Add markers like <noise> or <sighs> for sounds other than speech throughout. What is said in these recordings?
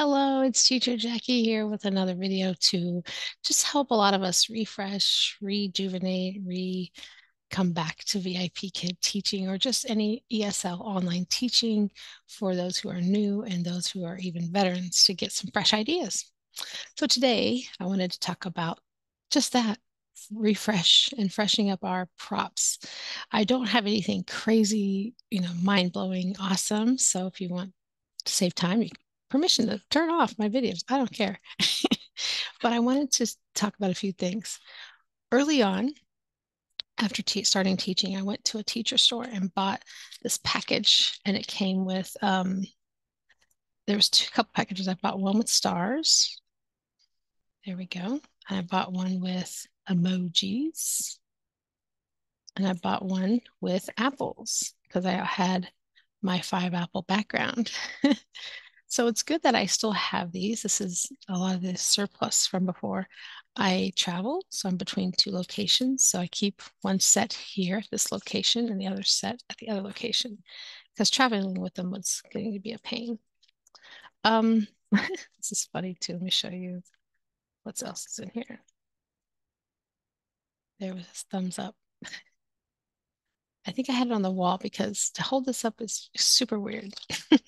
Hello, it's Teacher Jackie here with another video to just help a lot of us refresh, rejuvenate, re come back to VIP Kid teaching or just any ESL online teaching for those who are new and those who are even veterans to get some fresh ideas. So today I wanted to talk about just that refresh and freshening up our props. I don't have anything crazy, you know, mind blowing, awesome. So if you want to save time, you permission to turn off my videos. I don't care. <laughs> but I wanted to talk about a few things. Early on, after te starting teaching, I went to a teacher store and bought this package, and it came with um, there was two couple packages. I bought one with stars. There we go. And I bought one with emojis, and I bought one with apples because I had my five apple background. <laughs> So it's good that I still have these. This is a lot of the surplus from before I travel. So I'm between two locations. So I keep one set here at this location and the other set at the other location because traveling with them was getting to be a pain. Um, <laughs> this is funny too. Let me show you what else is in here. There was thumbs up. I think I had it on the wall because to hold this up is super weird. <laughs>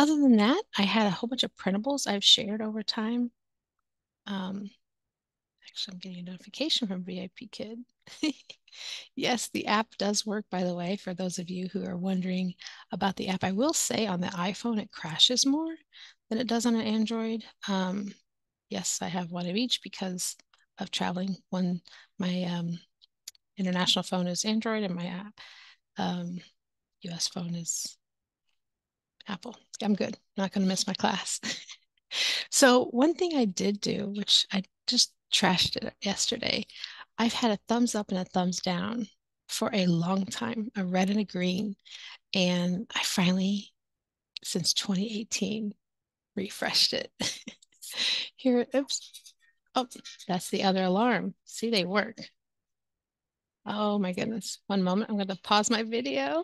other than that, I had a whole bunch of printables I've shared over time. Um, actually, I'm getting a notification from VIP Kid. <laughs> yes, the app does work, by the way, for those of you who are wondering about the app. I will say on the iPhone, it crashes more than it does on an Android. Um, yes, I have one of each because of traveling. One, my um, international phone is Android and my app, um, US phone is Apple. I'm good. Not going to miss my class. <laughs> so, one thing I did do, which I just trashed it yesterday, I've had a thumbs up and a thumbs down for a long time, a red and a green. And I finally, since 2018, refreshed it. <laughs> Here, oops. Oh, that's the other alarm. See, they work. Oh my goodness. One moment. I'm going to pause my video.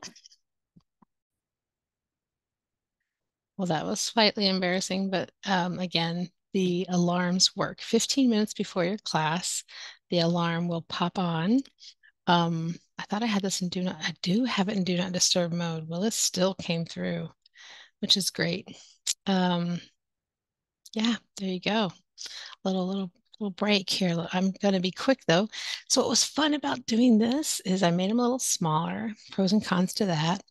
Well, that was slightly embarrassing, but um, again, the alarms work. 15 minutes before your class, the alarm will pop on. Um, I thought I had this in do not, I do have it in do not disturb mode. Well, it still came through, which is great. Um, yeah, there you go. Little, little, little break here. I'm going to be quick though. So what was fun about doing this is I made them a little smaller, pros and cons to that.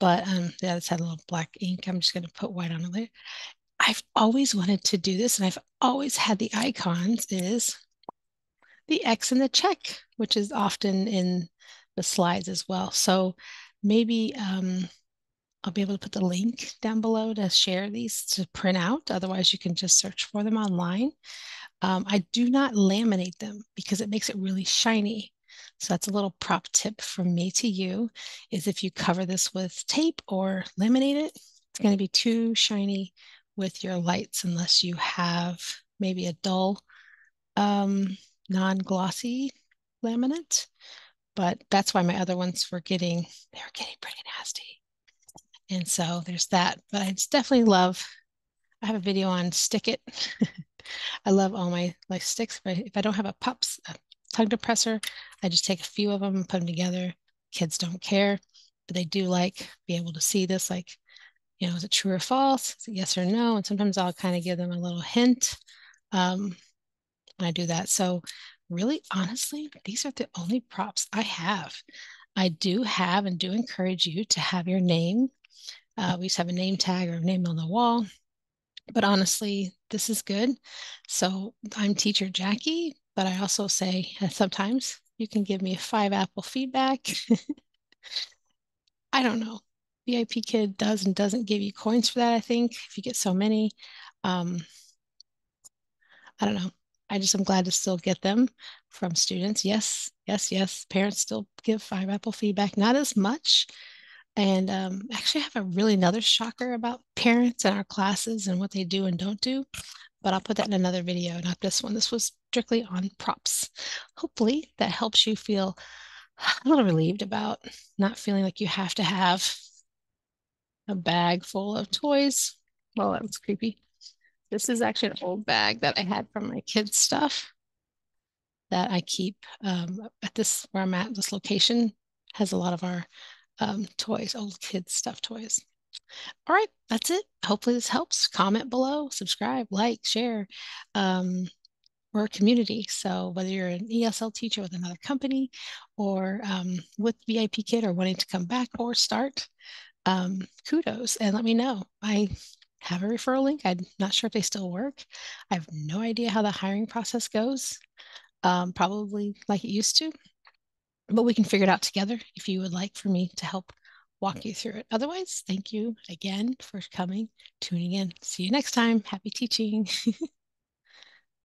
But um, yeah, it's had a little black ink. I'm just going to put white on it later. I've always wanted to do this, and I've always had the icons is the X and the check, which is often in the slides as well. So maybe um, I'll be able to put the link down below to share these to print out. Otherwise, you can just search for them online. Um, I do not laminate them because it makes it really shiny. So that's a little prop tip from me to you is if you cover this with tape or laminate it, it's going to be too shiny with your lights unless you have maybe a dull um, non-glossy laminate. But that's why my other ones were getting, they were getting pretty nasty. And so there's that. But I just definitely love, I have a video on stick it. <laughs> I love all my like sticks. If I, if I don't have a pops, a tongue depressor. I just take a few of them and put them together. Kids don't care, but they do like be able to see this, like, you know, is it true or false? Is it yes or no? And sometimes I'll kind of give them a little hint um, when I do that. So really, honestly, these are the only props I have. I do have and do encourage you to have your name. Uh, we used to have a name tag or a name on the wall. But honestly, this is good. So I'm teacher Jackie, but I also say <laughs> sometimes you can give me a five apple feedback. <laughs> I don't know. VIP Kid does and doesn't give you coins for that, I think, if you get so many. Um, I don't know. I just am glad to still get them from students. Yes, yes, yes. Parents still give five apple feedback, not as much. And um, actually, I have a really another shocker about parents and our classes and what they do and don't do but I'll put that in another video, not this one. This was strictly on props. Hopefully that helps you feel <sighs> a little relieved about not feeling like you have to have a bag full of toys well, that was creepy. This is actually an old bag that I had from my kids' stuff that I keep um, at this where I'm at. This location has a lot of our um, toys, old kids stuff toys. All right, that's it. Hopefully this helps. Comment below, subscribe, like, share. Um, we're a community. So whether you're an ESL teacher with another company or um, with VIP Kid or wanting to come back or start, um, kudos and let me know. I have a referral link. I'm not sure if they still work. I have no idea how the hiring process goes. Um, probably like it used to, but we can figure it out together if you would like for me to help walk you through it. Otherwise, thank you again for coming, tuning in. See you next time. Happy teaching. <laughs>